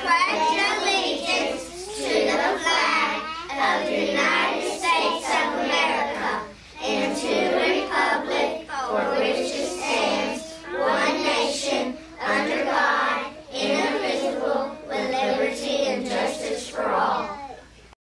pledge allegiance to the flag of the